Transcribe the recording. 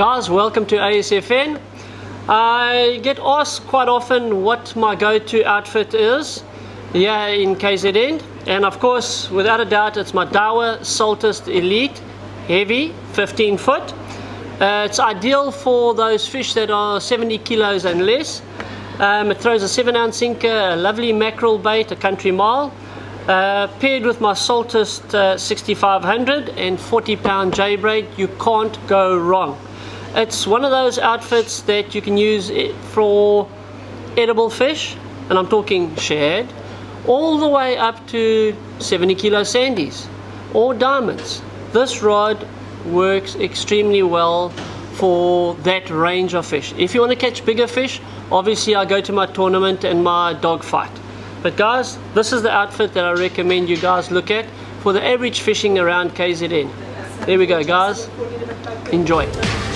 Guys, welcome to ASFN. I get asked quite often what my go-to outfit is yeah in KZN and of course without a doubt it's my Daiwa Saltist Elite Heavy 15 foot. Uh, it's ideal for those fish that are 70 kilos and less. Um, it throws a 7 ounce sinker, a lovely mackerel bait, a country marl. Uh, paired with my Saltist uh, 6500 and 40 pound J braid, you can't go wrong. It's one of those outfits that you can use it for edible fish, and I'm talking shad, all the way up to 70 kilo sandies or diamonds. This rod works extremely well for that range of fish. If you want to catch bigger fish, obviously I go to my tournament and my dog fight. But guys, this is the outfit that I recommend you guys look at for the average fishing around KZN. There we go guys. Enjoy.